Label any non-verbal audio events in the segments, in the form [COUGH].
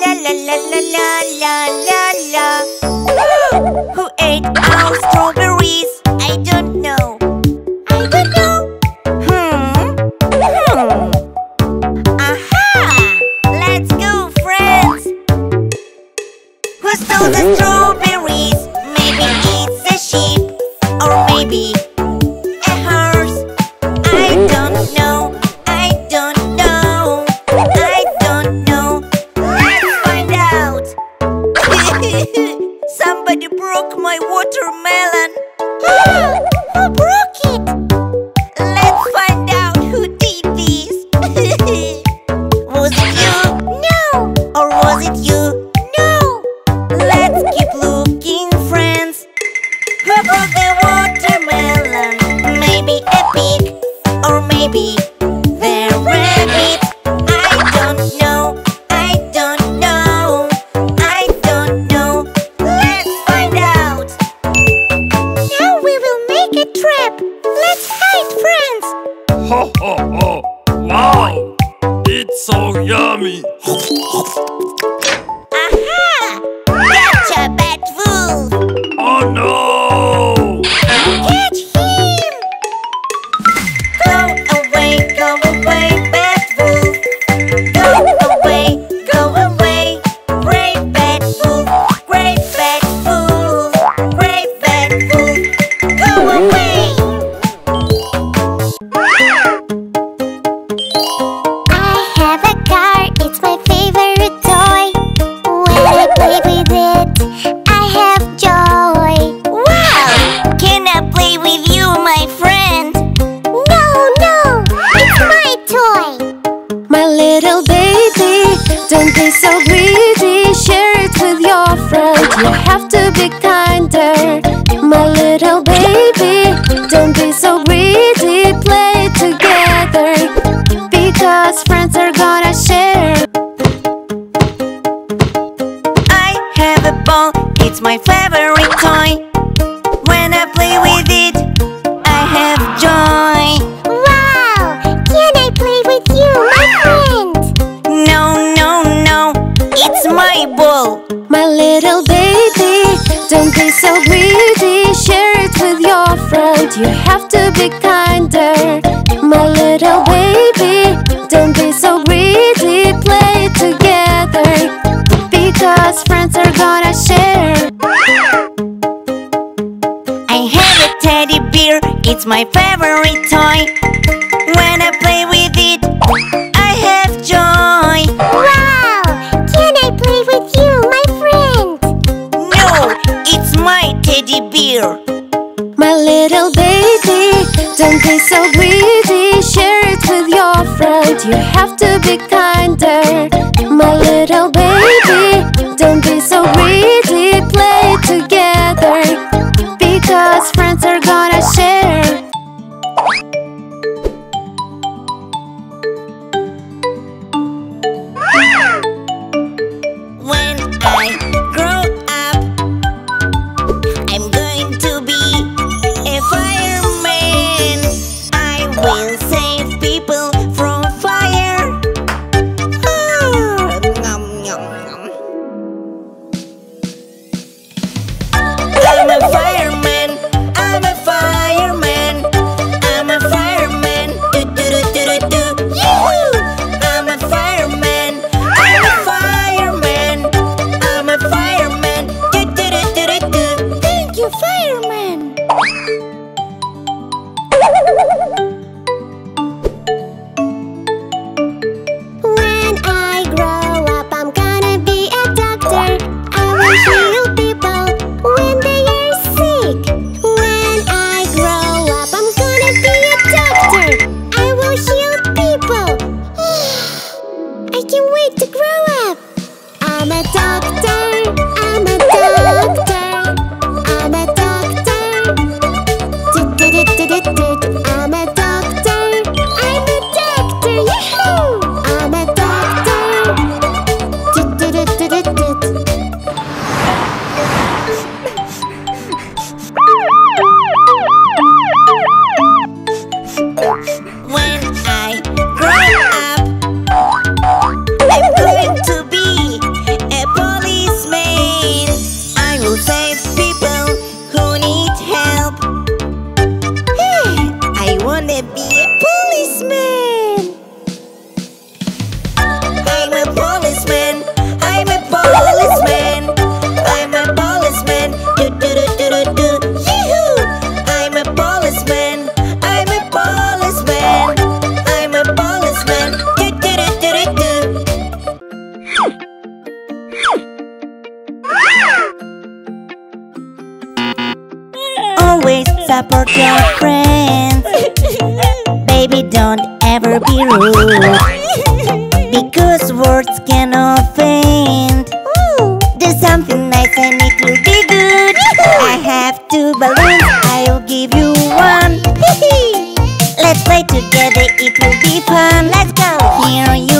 la la la la la la la Who ate our strawberry? afraid you have You have to be kinder My little baby Don't be so greedy Play together Because friends are gonna share I have a teddy bear It's my favorite toy When I play with it I have joy Wow! Can I play with you, my friend? No! It's my teddy bear my little baby. Don't be so greedy, share it with your friend. You have to be kinder, my little baby. Your friends. Baby, don't ever be rude. Because words can offend. Do something nice and it will be good. I have two balloons, I'll give you one. Let's play together, it will be fun. Let's go. Here you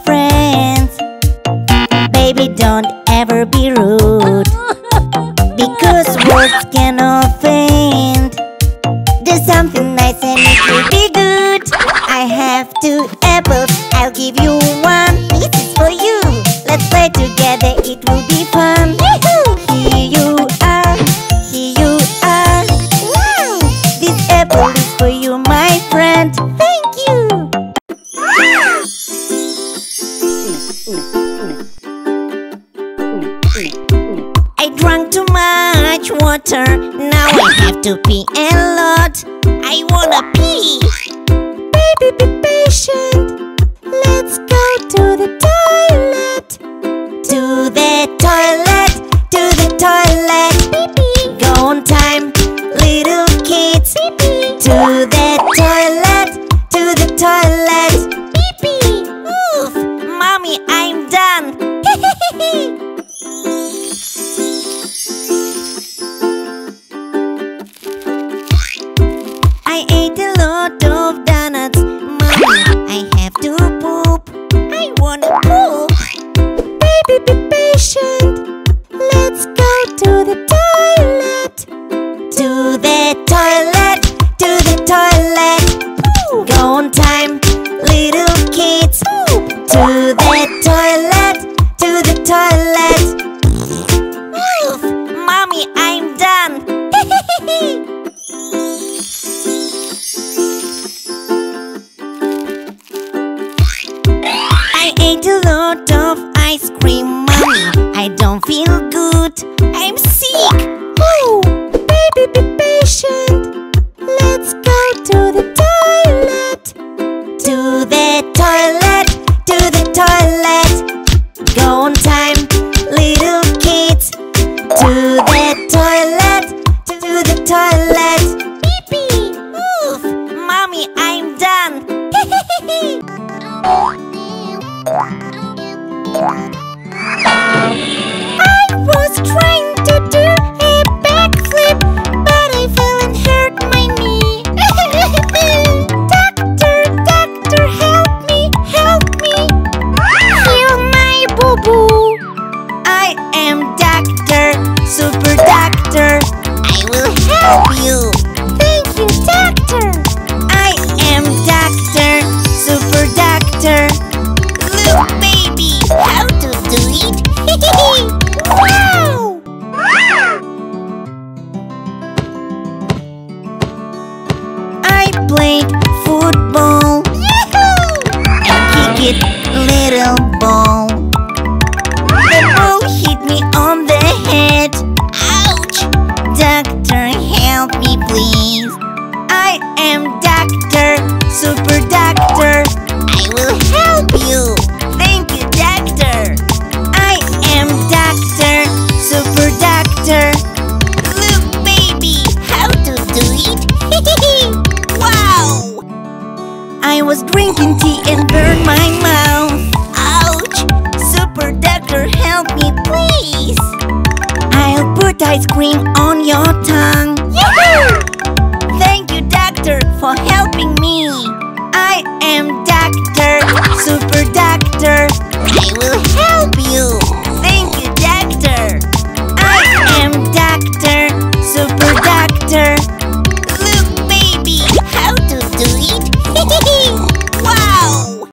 water. Now I have to pee a lot. I wanna pee. Baby, be patient. Let's go to the toilet. To the toilet. Baby, be patient. Let's go to the toilet. To the toilet. To the toilet. Go on time, little kids. To the toilet. To the toilet. Oof, mommy, I'm done. [LAUGHS] I ate a lot ice cream, mommy. I don't feel good. I'm sick. Oh, baby, be patient. Let's go to the toilet. To the toilet. To the toilet. Go on time, little kids. To the toilet. To the toilet. Pee pee. Oof, mommy, I'm done. [LAUGHS] I was trying to do a backflip, but I fell and hurt my knee. [LAUGHS] doctor, doctor, help me, help me. Heal my boo boo. I am doctor, super doctor. I will help you. Thank you, doctor. It, little naming me. I am Doctor, Super Doctor. I will